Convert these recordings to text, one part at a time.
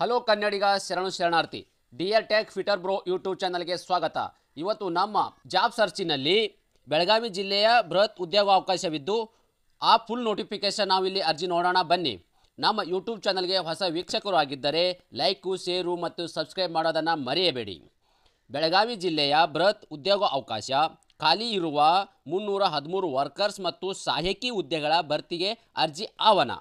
Hello ಕನ್ನಡಿಗ ಶರಣು ಶರಣಾರ್ಥಿ dear tech fitter bro YouTube ಚಾನಲ್ಗೆ ಸ್ವಾಗತ. ಇವತ್ತು ನಮ್ಮ ಜಾಬ್ ಸರ್ಚಿನಲ್ಲಿ ಬೆಳಗಾವಿ ಜಿಲ್ಲೆಯ ಬೃಹತ್ ಉದ್ಯೋಗಾವಕಾಶವಿದ್ದು, ಆ ಫುಲ್ ನೋಟಿಫಿಕೇಶನ್ ನಾವಿಲ್ಲಿ ಅರ್ಜಿ ನೋಡೋಣ, ಬನ್ನಿ. ನಮ್ಮ ಯೂಟ್ಯೂಬ್ ಚಾನಲ್ಗೆ ಹೊಸ ವೀಕ್ಷಕರು ಆಗಿದ್ದರೆ ಲೈಕು ಶೇರು ಮತ್ತು ಸಬ್ಸ್ಕ್ರೈಬ್ ಮಾಡೋದನ್ನು ಮರೆಯಬೇಡಿ. ಬೆಳಗಾವಿ ಜಿಲ್ಲೆಯ ಬೃಹತ್ ಉದ್ಯೋಗ ಅವಕಾಶ, ಖಾಲಿ ಇರುವ ಮುನ್ನೂರ ಹದಿಮೂರು ವರ್ಕರ್ಸ್ ಮತ್ತು ಸಹಾಯಕಿ ಹುದ್ದೆಗಳ ಭರ್ತಿಗೆ ಅರ್ಜಿ ಆಹ್ವಾನ.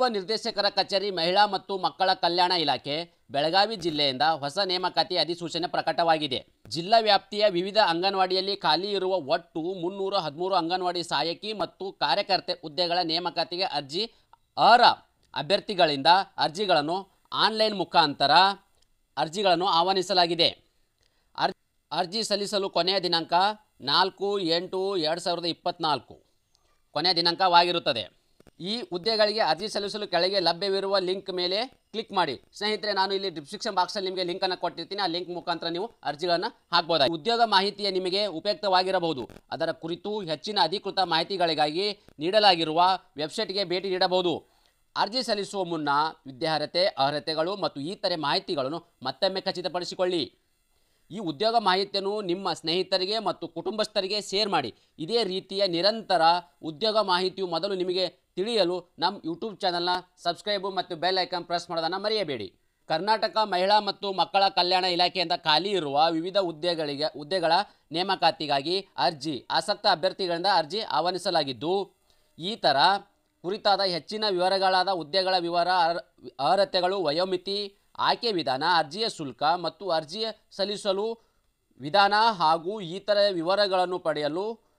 ಉಪನಿರ್ದೇಶಕರ ಕಚೇರಿ ಮಹಿಳಾ ಮತ್ತು ಮಕ್ಕಳ ಕಲ್ಯಾಣ ಇಲಾಖೆ, ಬೆಳಗಾವಿ ಜಿಲ್ಲೆಯಿಂದ ಹೊಸ ನೇಮಕಾತಿ ಅಧಿಸೂಚನೆ ಪ್ರಕಟವಾಗಿದೆ. ಜಿಲ್ಲಾ ವ್ಯಾಪ್ತಿಯ ವಿವಿಧ ಅಂಗನವಾಡಿಯಲ್ಲಿ ಖಾಲಿ ಇರುವ ಒಟ್ಟು ಮುನ್ನೂರ ಹದಿಮೂರು ಅಂಗನವಾಡಿ ಸಹಾಯಕಿ ಮತ್ತು ಕಾರ್ಯಕರ್ತೆ ಹುದ್ದೆಗಳ ನೇಮಕಾತಿಗೆ ಅರ್ಜಿ ಅರ್ಹ ಅಭ್ಯರ್ಥಿಗಳಿಂದ ಅರ್ಜಿಗಳನ್ನು ಆನ್ಲೈನ್ ಮುಖಾಂತರ ಅರ್ಜಿಗಳನ್ನು ಆಹ್ವಾನಿಸಲಾಗಿದೆ. ಅರ್, ಅರ್ಜಿ ಸಲ್ಲಿಸಲು ಕೊನೆಯ ದಿನಾಂಕ ನಾಲ್ಕು ಎಂಟು ಎರಡು ಸಾವಿರದ ಇಪ್ಪತ್ತ್ನಾಲ್ಕು ಕೊನೆಯ ದಿನಾಂಕವಾಗಿರುತ್ತದೆ. ಈ ಹುದ್ದೆಗಳಿಗೆ ಅರ್ಜಿ ಸಲ್ಲಿಸಲು ಕೆಳಗೆ ಲಭ್ಯವಿರುವ ಲಿಂಕ್ ಮೇಲೆ ಕ್ಲಿಕ್ ಮಾಡಿ. ಸ್ನೇಹಿತರೆ, ನಾನು ಇಲ್ಲಿ ಡಿಸ್ಕ್ರಿಪ್ಷನ್ ಬಾಕ್ಸಲ್ಲಿ ನಿಮಗೆ ಲಿಂಕನ್ನು ಕೊಟ್ಟಿರ್ತೀನಿ. ಆ ಲಿಂಕ್ ಮುಖಾಂತರ ನೀವು ಅರ್ಜಿಗಳನ್ನು ಹಾಕ್ಬೋದು? ಉದ್ಯೋಗ ಮಾಹಿತಿಯ ನಿಮಗೆ ಉಪಯುಕ್ತವಾಗಿರಬಹುದು. ಅದರ ಕುರಿತು ಹೆಚ್ಚಿನ ಅಧಿಕೃತ ಮಾಹಿತಿಗಳಿಗಾಗಿ ನೀಡಲಾಗಿರುವ ವೆಬ್ಸೈಟ್ಗೆ ಭೇಟಿ ನೀಡಬಹುದು. ಅರ್ಜಿ ಸಲ್ಲಿಸುವ ಮುನ್ನ ವಿದ್ಯಾರ್ಹತೆ, ಅರ್ಹತೆಗಳು ಮತ್ತು ಇತರೆ ಮಾಹಿತಿಗಳನ್ನು ಮತ್ತೊಮ್ಮೆ ಖಚಿತಪಡಿಸಿಕೊಳ್ಳಿ. ಈ ಉದ್ಯೋಗ ಮಾಹಿತಿಯನ್ನು ನಿಮ್ಮ ಸ್ನೇಹಿತರಿಗೆ ಮತ್ತು ಕುಟುಂಬಸ್ಥರಿಗೆ ಶೇರ್ ಮಾಡಿ. ಇದೇ ರೀತಿಯ ನಿರಂತರ ಉದ್ಯೋಗ ಮಾಹಿತಿಯು ಮೊದಲು ನಿಮಗೆ ತಿಳಿಯಲು ನಮ್ಮ ಯೂಟ್ಯೂಬ್ ಚಾನಲ್ನ ಸಬ್ಸ್ಕ್ರೈಬು ಮತ್ತು ಬೆಲ್ ಐಕಾನ್ ಪ್ರೆಸ್ ಮಾಡೋದನ್ನು ಮರೆಯಬೇಡಿ. ಕರ್ನಾಟಕ ಮಹಿಳಾ ಮತ್ತು ಮಕ್ಕಳ ಕಲ್ಯಾಣ ಇಲಾಖೆಯಿಂದ ಖಾಲಿ ಇರುವ ವಿವಿಧ ಹುದ್ದೆಗಳಿಗೆ ಹುದ್ದೆಗಳ ನೇಮಕಾತಿಗಾಗಿ ಅರ್ಜಿ, ಆಸಕ್ತ ಅಭ್ಯರ್ಥಿಗಳಿಂದ ಅರ್ಜಿ ಆಹ್ವಾನಿಸಲಾಗಿದ್ದು, ಈ ಥರ ಕುರಿತಾದ ಹೆಚ್ಚಿನ ವಿವರಗಳಾದ ಹುದ್ದೆಗಳ ವಿವರ ಅರ್- ಅರ್ಹತೆಗಳು, ವಯೋಮಿತಿ, ಆಯ್ಕೆ ವಿಧಾನ, ಅರ್ಜಿಯ ಶುಲ್ಕ ಮತ್ತು ಅರ್ಜಿ ಸಲ್ಲಿಸಲು ವಿಧಾನ ಹಾಗೂ ಇತರ ವಿವರಗಳನ್ನು ಪಡೆಯಲು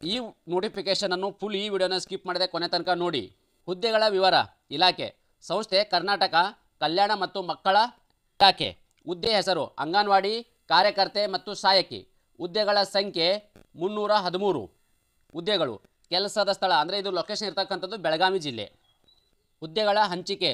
ಈ ನೋಟಿಫಿಕೇಷನನ್ನು ಫುಲ್ ಈ ವಿಡಿಯೋನ ಸ್ಕಿಪ್ ಮಾಡದೆ ಕೊನೆ ತನಕ ನೋಡಿ. ಹುದ್ದೆಗಳ ವಿವರ, ಇಲಾಖೆ, ಸಂಸ್ಥೆ, ಕರ್ನಾಟಕ, ಕಲ್ಯಾಣ ಮತ್ತು ಮಕ್ಕಳ ಇಲಾಖೆ. ಹುದ್ದೆ ಹೆಸರು, ಅಂಗನವಾಡಿ, ಕಾರ್ಯಕರ್ತೆ ಮತ್ತು ಸಹಾಯಕಿ. ಹುದ್ದೆಗಳ ಸಂಖ್ಯೆ, ಮುನ್ನೂರ ಹದಿಮೂರು. ಹುದ್ದೆಗಳು, ಕೆಲಸದ ಸ್ಥಳ, ಅಂದರೆ ಇದು ಲೊಕೇಶನ್ ಇರ್ತಕ್ಕಂಥದ್ದು ಬೆಳಗಾವಿ ಜಿಲ್ಲೆ. ಹುದ್ದೆಗಳ ಹಂಚಿಕೆ.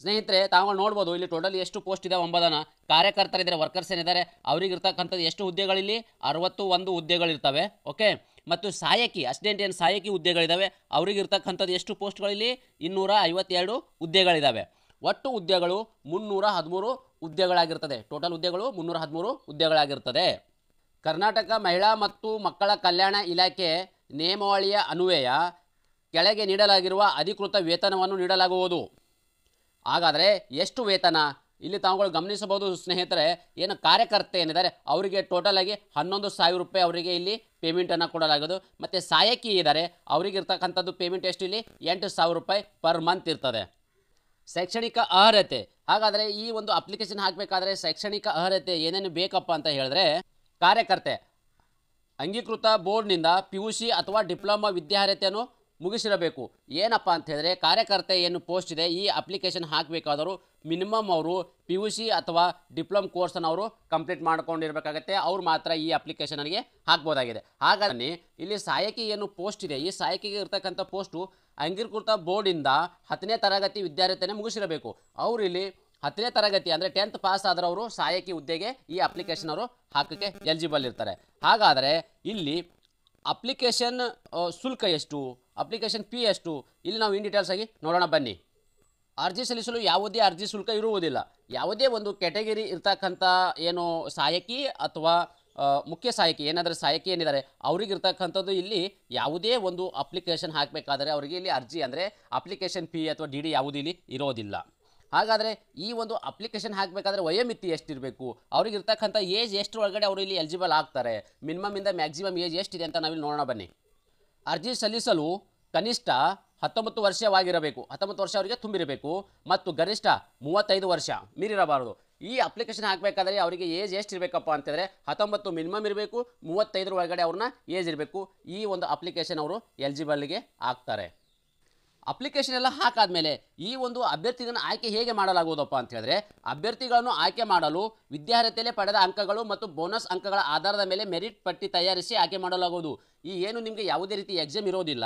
ಸ್ನೇಹಿತರೆ, ತಾವು ನೋಡ್ಬೋದು, ಇಲ್ಲಿ ಟೋಟಲ್ ಎಷ್ಟು ಪೋಸ್ಟ್ ಇದೆ ಒಂಬದನ ಕಾರ್ಯಕರ್ತರಿದ್ದಾರೆ ವರ್ಕರ್ಸ್ ಏನಿದ್ದಾರೆ ಅವ್ರಿಗೆ ಇರ್ತಕ್ಕಂಥದ್ದು ಎಷ್ಟು ಹುದ್ದೆಗಳಿಲ್ಲಿ? ಅರವತ್ತು ಒಂದು ಹುದ್ದೆಗಳಿರ್ತವೆ ಓಕೆ ಮತ್ತು ಸಹಾಯಕಿ ಅಸಿಸ್ಟೆಂಟ್ ಏನು ಸಹಾಯಕಿ ಹುದ್ದೆಗಳಿದ್ದಾವೆ ಅವರಿಗಿರ್ತಕ್ಕಂಥದ್ದು ಎಷ್ಟು ಪೋಸ್ಟ್ಗಳಿಲ್ಲಿ? ಇನ್ನೂರ ಐವತ್ತೆರಡು ಹುದ್ದೆಗಳಿದ್ದಾವೆ ಒಟ್ಟು ಹುದ್ದೆಗಳು ಮುನ್ನೂರ ಹದಿಮೂರು ಹುದ್ದೆಗಳಾಗಿರ್ತದೆ. ಟೋಟಲ್ ಹುದ್ದೆಗಳು ಮುನ್ನೂರ ಹದಿಮೂರು ಹುದ್ದೆಗಳಾಗಿರ್ತದೆ. ಕರ್ನಾಟಕ ಮಹಿಳಾ ಮತ್ತು ಮಕ್ಕಳ ಕಲ್ಯಾಣ ಇಲಾಖೆ ನೇಮಾವಳಿಯ ಅನ್ವಯ ಕೆಳಗೆ ನೀಡಲಾಗಿರುವ ಅಧಿಕೃತ ವೇತನವನ್ನು ನೀಡಲಾಗುವುದು. ಹಾಗಾದರೆ ಎಷ್ಟು ವೇತನ? ಇಲ್ಲಿ ತಾವುಗಳು ಗಮನಿಸಬಹುದು ಸ್ನೇಹಿತರೆ, ಏನು ಕಾರ್ಯಕರ್ತೆ ಏನಿದ್ದಾರೆ, ಅವರಿಗೆ ಟೋಟಲ್ ಆಗಿ ಹನ್ನೊಂದು ಸಾವಿರ ರೂಪಾಯಿ ಅವರಿಗೆ ಇಲ್ಲಿ ಪೇಮೆಂಟನ್ನು ಕೊಡಲಾಗೋದು. ಮತ್ತು ಸಹಾಯಕಿ ಇದ್ದಾರೆ, ಅವರಿಗೆ ಇರ್ತಕ್ಕಂಥದ್ದು ಪೇಮೆಂಟ್ ಎಷ್ಟು ಇಲ್ಲಿ? ಎಂಟು ಸಾವಿರ ರೂಪಾಯಿ ಪರ್ ಮಂತ್ ಇರ್ತದೆ. ಶೈಕ್ಷಣಿಕ ಅರ್ಹತೆ. ಹಾಗಾದರೆ ಈ ಒಂದು ಅಪ್ಲಿಕೇಶನ್ ಹಾಕಬೇಕಾದ್ರೆ ಶೈಕ್ಷಣಿಕ ಅರ್ಹತೆ ಏನೇನು ಬೇಕಪ್ಪ ಅಂತ ಹೇಳಿದ್ರೆ, ಕಾರ್ಯಕರ್ತೆ, ಅಂಗೀಕೃತ ಬೋರ್ಡ್ನಿಂದ ಪಿ ಯು ಸಿ ಅಥವಾ ಡಿಪ್ಲೊಮಾ ವಿದ್ಯಾರ್ಹತೆಯನ್ನು ಮುಗಿಸಿರಬೇಕು. ಏನಪ್ಪ ಅಂತ ಹೇಳಿದ್ರೆ, ಕಾರ್ಯಕರ್ತೆ ಏನು ಪೋಸ್ಟ್ ಇದೆ, ಈ ಅಪ್ಲಿಕೇಶನ್ ಹಾಕಬೇಕಾದರೂ ಮಿನಿಮಮ್ ಅವರು ಪಿ ಯು ಸಿ ಅಥವಾ ಡಿಪ್ಲೊಮ್ ಕೋರ್ಸನ್ನು ಅವರು ಕಂಪ್ಲೀಟ್ ಮಾಡ್ಕೊಂಡಿರ್ಬೇಕಾಗತ್ತೆ. ಅವ್ರು ಮಾತ್ರ ಈ ಅಪ್ಲಿಕೇಶನ್ಗೆ ಹಾಕ್ಬೋದಾಗಿದೆ. ಹಾಗಾಗಿ ಇಲ್ಲಿ ಸಹಾಯಕಿ ಏನು ಪೋಸ್ಟ್ ಇದೆ, ಈ ಸಹಾಯಕಿಗೆ ಇರ್ತಕ್ಕಂಥ ಪೋಸ್ಟು ಅಂಗೀಕೃತ ಬೋರ್ಡಿಂದ ಹತ್ತನೇ ತರಗತಿ ವಿದ್ಯಾರ್ಥಿನೇ ಮುಗಿಸಿರಬೇಕು. ಅವರು ಇಲ್ಲಿ ಹತ್ತನೇ ತರಗತಿ ಅಂದರೆ ಟೆಂತ್ ಪಾಸ್ ಆದ್ರೆ ಅವರು ಸಹಾಯಕಿ ಹುದ್ದೆಗೆ ಈ ಅಪ್ಲಿಕೇಶನ್ ಅವರು ಹಾಕೋಕ್ಕೆ ಎಲಿಜಿಬಲ್ ಇರ್ತಾರೆ. ಹಾಗಾದರೆ ಇಲ್ಲಿ ಅಪ್ಲಿಕೇಶನ್ ಶುಲ್ಕ ಎಷ್ಟು? ಅಪ್ಲಿಕೇಶನ್ ಫೀ ಎಷ್ಟು? ಇಲ್ಲಿ ನಾವು ಇನ್ ಡೀಟೇಲ್ಸ್ ಆಗಿ ನೋಡೋಣ, ಬನ್ನಿ. ಅರ್ಜಿ ಸಲ್ಲಿಸಲು ಯಾವುದೇ ಅರ್ಜಿ ಶುಲ್ಕ ಇರುವುದಿಲ್ಲ. ಯಾವುದೇ ಒಂದು ಕ್ಯಾಟಗರಿ ಇರ್ತಕ್ಕಂಥ ಏನು ಸಹಾಯಕಿ ಅಥವಾ ಮುಖ್ಯ ಸಹಾಯಕಿ, ಏನಾದರೂ ಸಹಾಯಕಿ ಏನಿದ್ದಾರೆ, ಅವ್ರಿಗೆ ಇರ್ತಕ್ಕಂಥದ್ದು ಇಲ್ಲಿ ಯಾವುದೇ ಒಂದು ಅಪ್ಲಿಕೇಶನ್ ಹಾಕಬೇಕಾದ್ರೆ ಅವರಿಗೆ ಇಲ್ಲಿ ಅರ್ಜಿ ಅಂದರೆ ಅಪ್ಲಿಕೇಶನ್ ಫೀ ಅಥವಾ ಡಿ ಡಿ ಯಾವುದೂ ಇಲ್ಲಿ ಇರೋದಿಲ್ಲ. ಹಾಗಾದರೆ ಈ ಒಂದು ಅಪ್ಲಿಕೇಶನ್ ಹಾಕಬೇಕಾದ್ರೆ ವಯೋಮಿತಿ ಎಷ್ಟಿರಬೇಕು? ಅವ್ರಿಗೆ ಇರ್ತಕ್ಕಂಥ ಏಜ್ ಎಷ್ಟು ಒಳಗಡೆ ಅವರು ಇಲ್ಲಿ ಎಲಿಜಿಬಲ್ ಆಗ್ತಾರೆ? ಮಿನಿಮಮ್ ಇಂದ ಮ್ಯಾಕ್ಸಿಮಮ್ ಏಜ್ ಎಷ್ಟಿದೆ ಅಂತ ನಾವಿಲ್ಲಿ ನೋಡೋಣ, ಬನ್ನಿ. ಅರ್ಜಿ ಸಲ್ಲಿಸಲು ಕನಿಷ್ಠ ಹತ್ತೊಂಬತ್ತು ವರ್ಷವಾಗಿರಬೇಕು. ಹತ್ತೊಂಬತ್ತು ವರ್ಷ ಅವರಿಗೆ ತುಂಬಿರಬೇಕು. ಮತ್ತು ಗರಿಷ್ಠ ಮೂವತ್ತೈದು ವರ್ಷ ಮೀರಿರಬಾರದು. ಈ ಅಪ್ಲಿಕೇಶನ್ ಹಾಕಬೇಕಾದ್ರೆ ಅವರಿಗೆ ಏಜ್ ಎಷ್ಟು ಇರಬೇಕಪ್ಪ ಅಂತಂದರೆ ಹತ್ತೊಂಬತ್ತು ಮಿನಿಮಮ್ ಇರಬೇಕು, ಮೂವತ್ತೈದರ ಒಳಗಡೆ ಅವ್ರನ್ನ ಏಜ್ ಇರಬೇಕು. ಈ ಒಂದು ಅಪ್ಲಿಕೇಶನ್ ಅವರು ಎಲಿಜಿಬಲ್ಗೆ ಹಾಕ್ತಾರೆ. ಅಪ್ಲಿಕೇಶನ್ ಎಲ್ಲ ಹಾಕಾದ್ಮೇಲೆ ಈ ಒಂದು ಅಭ್ಯರ್ಥಿಗಳನ್ನು ಆಯ್ಕೆ ಹೇಗೆ ಮಾಡಲಾಗುವುದಪ್ಪ ಅಂತ ಹೇಳಿದ್ರೆ ಅಭ್ಯರ್ಥಿಗಳನ್ನು ಆಯ್ಕೆ ಮಾಡಲು ವಿದ್ಯಾರ್ಹತೆಯಲ್ಲೇ ಪಡೆದ ಅಂಕಗಳು ಮತ್ತು ಬೋನಸ್ ಅಂಕಗಳ ಆಧಾರದ ಮೇಲೆ ಮೆರಿಟ್ ಪಟ್ಟಿ ತಯಾರಿಸಿ ಆಯ್ಕೆ ಮಾಡಲಾಗುವುದು. ಈ ಏನು ನಿಮಗೆ ಯಾವುದೇ ರೀತಿ ಎಕ್ಸಾಮ್ ಇರೋದಿಲ್ಲ.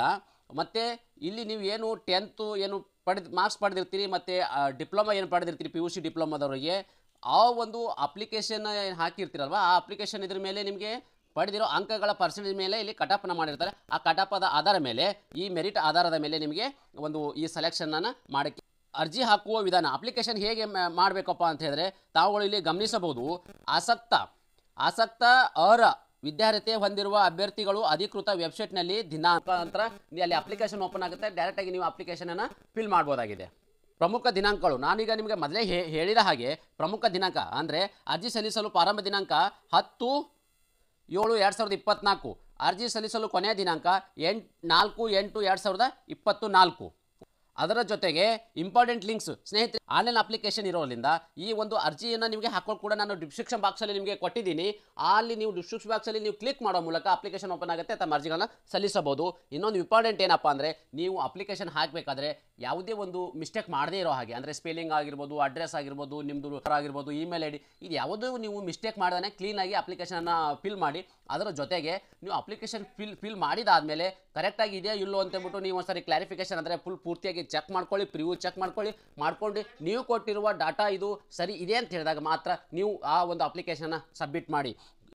ಮತ್ತು ಇಲ್ಲಿ ನೀವು ಏನು ಟೆಂತು ಏನು ಪಡೆದು ಮಾರ್ಕ್ಸ್ ಪಡೆದಿರ್ತೀರಿ, ಮತ್ತು ಡಿಪ್ಲೊಮಾ ಏನು ಪಡೆದಿರ್ತೀರಿ ಪಿ ಯು ಸಿ ಡಿಪ್ಲೊಮಾದವರಿಗೆ ಆ ಒಂದು ಅಪ್ಲಿಕೇಶನ್ ಹಾಕಿರ್ತೀರಲ್ವ, ಆ ಅಪ್ಲಿಕೇಶನ್ ಇದ್ರ ಮೇಲೆ ನಿಮಗೆ ಪಡೆದಿರೋ ಅಂಕಗಳ ಪರ್ಸೆಂಟೇಜ್ ಮೇಲೆ ಇಲ್ಲಿ ಕಟಾಪನ ಮಾಡಿರ್ತಾರೆ. ಆ ಕಟಾಪದ ಆಧಾರ ಮೇಲೆ, ಈ ಮೆರಿಟ್ ಆಧಾರದ ಮೇಲೆ ನಿಮಗೆ ಒಂದು ಈ ಸೆಲೆಕ್ಷನನ್ನು ಮಾಡೋಕ್ಕೆ, ಅರ್ಜಿ ಹಾಕುವ ವಿಧಾನ ಅಪ್ಲಿಕೇಶನ್ ಹೇಗೆ ಮಾಡಬೇಕಪ್ಪ ಅಂತ ಹೇಳಿದ್ರೆ, ತಾವುಗಳು ಇಲ್ಲಿ ಗಮನಿಸಬಹುದು, ಆಸಕ್ತ ಆಸಕ್ತ ಅರ್ಹ ವಿದ್ಯಾರ್ಹತೆ ಹೊಂದಿರುವ ಅಭ್ಯರ್ಥಿಗಳು ಅಧಿಕೃತ ವೆಬ್ಸೈಟ್ನಲ್ಲಿ ದಿನಾಂಕ ನಂತರ ಅಲ್ಲಿ ಅಪ್ಲಿಕೇಶನ್ ಓಪನ್ ಆಗುತ್ತೆ. ಡೈರೆಕ್ಟಾಗಿ ನೀವು ಅಪ್ಲಿಕೇಶನನ್ನು ಫಿಲ್ ಮಾಡ್ಬೋದಾಗಿದೆ. ಪ್ರಮುಖ ದಿನಾಂಕಗಳು. ನಾನೀಗ ನಿಮಗೆ ಮೊದಲೇ ಹೇಳಿದ ಹಾಗೆ ಪ್ರಮುಖ ದಿನಾಂಕ ಅಂದರೆ ಅರ್ಜಿ ಸಲ್ಲಿಸಲು ಪ್ರಾರಂಭ ದಿನಾಂಕ ಹತ್ತು ಏಳು ಎರಡು ಸಾವಿರದ ಇಪ್ಪತ್ನಾಲ್ಕು. ಅರ್ಜಿ ಸಲ್ಲಿಸಲು ಕೊನೆಯ ದಿನಾಂಕ ಎಂಟು, ನಾಲ್ಕು, ಎಂಟು, ಎರಡು ಸಾವಿರದ ಇಪ್ಪತ್ತು ನಾಲ್ಕು ಅದರ ಜೊತೆಗೆ ಇಂಪಾರ್ಟೆಂಟ್ ಲಿಂಕ್ಸ್ ಸ್ನೇಹಿತರೆ ಆನ್ಲೈನ್ ಅಪ್ಲಿಕೇಶನ್ ಇರೋದ್ರಿಂದ ಈ ಒಂದು ಅರ್ಜಿಯನ್ನು ನಿಮಗೆ ಹಾಕೊಂಡು ಕೂಡ ನಾನು ಡಿಸ್ಕ್ರಿಪ್ಷನ್ ಬಾಕ್ಸಲ್ಲಿ ನಿಮಗೆ ಕೊಟ್ಟಿದ್ದೀನಿ. ಅಲ್ಲಿ ನೀವು ಡಿಸ್ಕ್ರಿಪ್ಷನ್ ಬಾಕ್ಸಲ್ಲಿ ನೀವು ಕ್ಲಿಕ್ ಮಾಡೋ ಮೂಲಕ ಅಪ್ಲಿಕೇಶನ್ ಓಪನ್ ಆಗುತ್ತೆ, ತಮ್ಮ ಅರ್ಜಿಗಳನ್ನ ಸಲ್ಲಿಸಬಹುದು. ಇನ್ನೊಂದು ಇಂಪಾರ್ಟೆಂಟ್ ಏನಪ್ಪ ಅಂದರೆ ನೀವು ಅಪ್ಲಿಕೇಶನ್ ಹಾಕಬೇಕಾದ್ರೆ ಯಾವುದೇ ಒಂದು ಮಿಸ್ಟೇಕ್ ಮಾಡದೇ ಇರೋ ಹಾಗೆ, ಅಂದರೆ ಸ್ಪೆಲ್ಲಿಂಗ್ ಆಗಿರ್ಬೋದು ಅಡ್ರೆಸ್ ಆಗಿರ್ಬೋದು ನಿಮ್ಮದು ಆಗಿರ್ಬೋದು ಇಮೇಲ್ ಐ ಡಿ ಇದು ಯಾವುದೂ ನೀವು ಮಿಸ್ಟೇಕ್ ಮಾಡ್ದೇ ಕ್ಲೀನಾಗಿ ಅಪ್ಲಿಕೇಶನನ್ನು ಫಿಲ್ ಮಾಡಿ, ಅದರ ಜೊತೆಗೆ ನೀವು ಅಪ್ಲಿಕೇಶನ್ ಫಿಲ್ ಫಿಲ್ ಮಾಡಿದಾದಮೇಲೆ ಕರೆಕ್ಟಾಗಿ ಇದೆಯಾ ಇಲ್ಲೋ ಅಂತೇಳ್ಬಿಟ್ಟು ನೀವು ಒಂದ್ಸರಿ ಕ್ಲಾರಿಫಿಕೇಶನ್ ಅಂದರೆ ಫುಲ್ ಪೂರ್ತಿಯಾಗಿ ಚೆಕ್ ಮಾಡ್ಕೊಳ್ಳಿ ಪ್ರಿವ್ಯೂ ಚೆಕ್ ಮಾಡ್ಕೊಳ್ಳಿ, ಮಾಡ್ಕೊಂಡು ನೀವು ಕೊಟ್ಟಿರುವ ಡಾಟಾ ಇದು ಸರಿ ಇದೆ ಅಂತ ಹೇಳಿದಾಗ ಮಾತ್ರ ನೀವು ಆ ಒಂದು ಅಪ್ಲಿಕೇಶನ್ನ ಸಬ್ಮಿಟ್ ಮಾಡಿ.